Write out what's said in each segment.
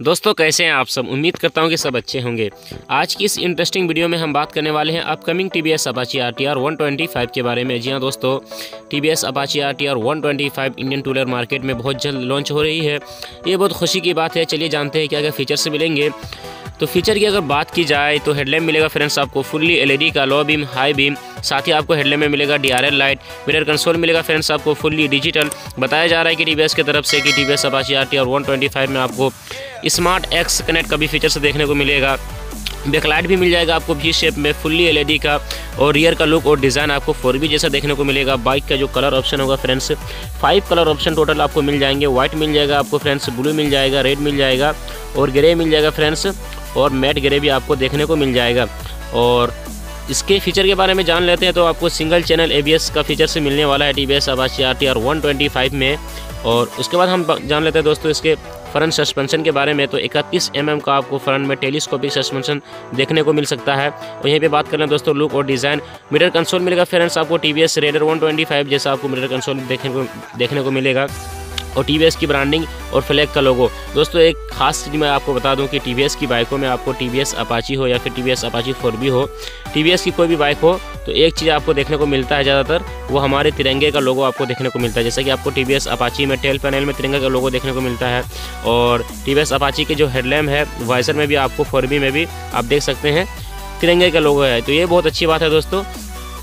दोस्तों, कैसे हैं आप सब? उम्मीद करता हूँ कि सब अच्छे होंगे। आज की इस इंटरेस्टिंग वीडियो में हम बात करने वाले हैं upcoming T V S Apache R T R one twenty five के बारे में। जी हाँ दोस्तों T V S Apache R T R one twenty five Indian two wheeler market में बहुत जल्द लॉन्च हो रही है। ये बहुत खुशी की बात है। चलिए जानते हैं क्या क्या फीचर्स मिलेंगे तो फीचर की अगर बात की जाए तो हेडलैम्प मिलेगा फ्रेंड्स आपको फुल्ली एलईडी का लो बीम हाई बीम साथ ही आपको हेडलैम्प में मिलेगा डीआरएल लाइट मिरर कंसोल मिलेगा फ्रेंड्स आपको फुल्ली डिजिटल बताया जा रहा है कि टीवीएस की तरफ़ से कि TVS Apache R T R one में आपको स्मार्ट एक्स कनेक्ट का भी फीचर्स देखने को मिलेगा। बैकलाइट भी मिल जाएगा आपको भी शेप में फुल्ली एलईडी का और रियर का लुक और डिज़ाइन आपको फोर बी जैसा देखने को मिलेगा। बाइक का जो कलर ऑप्शन होगा friends five colour option total आपको मिल जाएँगे। व्हाइट मिल जाएगा आपको फ्रेंड्स ब्लू मिल जाएगा रेड मिल जाएगा। और ग्रे मिल जाएगा फ्रेंड्स, और मैट ग्रे भी आपको देखने को मिल जाएगा। और इसके फीचर के बारे में जान लेते हैं तो आपको सिंगल चैनल एबीएस का फीचर से मिलने वाला है T V S Apache R T R one twenty five में। और उसके बाद हम जान लेते हैं दोस्तों इसके फ्रंट सस्पेंशन के बारे में तो 31 एम mm का आपको फ्रंट में टेलीस्कोपिक सस्पेंशन देखने को मिल सकता है। और यहीं पे बात करें दोस्तों लुक और डिज़ाइन मीटर कंसोल मिलेगा फ्रेंड्स आपको T V S Raider one जैसा आपको मीटर कंसोल देखने को देखने को मिलेगा। और टी की ब्रांडिंग और फ्लैग का लोगो दोस्तों, एक खास चीज़ मैं आपको बता दूँ कि टी की बाइकों में आपको टी अपाची हो या फिर टी अपाची फोर हो टी की कोई भी बाइक हो तो एक चीज़ आपको देखने को मिलता है ज़्यादातर, वो हमारे तिरंगे का लोगो आपको देखने को मिलता है। जैसे कि आपको टी अपाची में टेल पैनल में तिरंगे का लोगो देखने को मिलता है और टीवीएस अपाची के जो हेडलैम्प है वाइसर में भी आपको फोर में भी आप देख सकते हैं, तिरंगे का लोगो है। तो ये बहुत अच्छी बात है दोस्तों।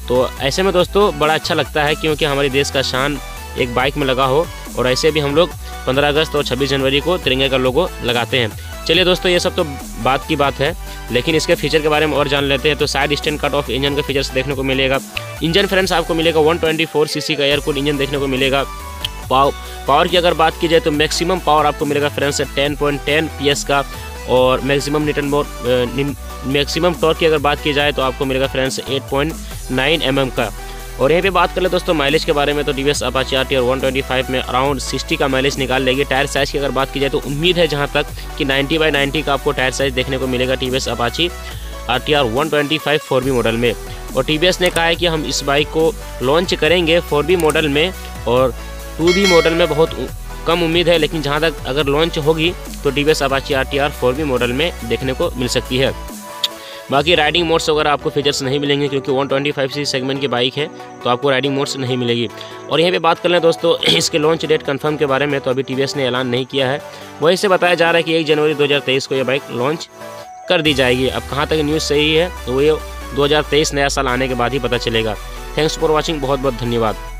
तो ऐसे में दोस्तों, बड़ा अच्छा लगता है क्योंकि हमारे देश का शान एक बाइक में लगा हो। और ऐसे भी हम लोग 15 अगस्त और 26 जनवरी को तिरंगे का लोगो लगाते हैं। चलिए दोस्तों, ये सब तो बात की बात है, लेकिन इसके फीचर के बारे में और जान लेते हैं तो side stand cut off engine का फीचर्स देखने को मिलेगा। इंजन फ्रेंड्स आपको मिलेगा 124 सीसी का एयर कूल इंजन देखने को मिलेगा। पाव पावर की अगर बात की जाए तो मैक्सिमम पावर आपको मिलेगा फ्रेंड्स टेन पॉइंट टेन का, और maximum newton more maximum torque की अगर बात की जाए तो आपको मिलेगा फ्रेंड्स एट पॉइंट एम का। और यहाँ पे बात कर ले दोस्तों माइलेज के बारे में तो T V Apache R T R one में अराउंड सिक्सटी का माइलेज निकाल लेगी। टायर साइज़ की अगर बात की जाए तो उम्मीद है जहाँ तक कि नाइन्टी बाई नाइन्टी का आपको टायर साइज़ देखने को मिलेगा T V S Apache R T R one twenty five four V model में। और टी ने कहा है कि हम इस बाइक को लॉन्च करेंगे फोर बी मॉडल में और टू बी मॉडल में बहुत कम उम्मीद है, लेकिन जहाँ तक अगर लॉन्च होगी तो T V S Apache R T R four V model में देखने को मिल सकती है। बाकी राइडिंग मोड्स वगैरह आपको फीचर्स नहीं मिलेंगे क्योंकि 125 सी सेगमेंट की बाइक है तो आपको राइडिंग मोड्स नहीं मिलेगी। और यहाँ पे बात कर लें दोस्तों, इसके लॉन्च डेट कंफर्म के बारे में तो अभी टीवीएस ने ऐलान नहीं किया है। वहीं से बताया जा रहा है कि एक जनवरी दो हज़ार तेईस को यह बाइक लॉन्च कर दी जाएगी। अब कहाँ तक न्यूज़ सही है तो वो दो नया साल आने के बाद ही पता चलेगा। थैंक्स फॉर वॉचिंग बहुत बहुत धन्यवाद।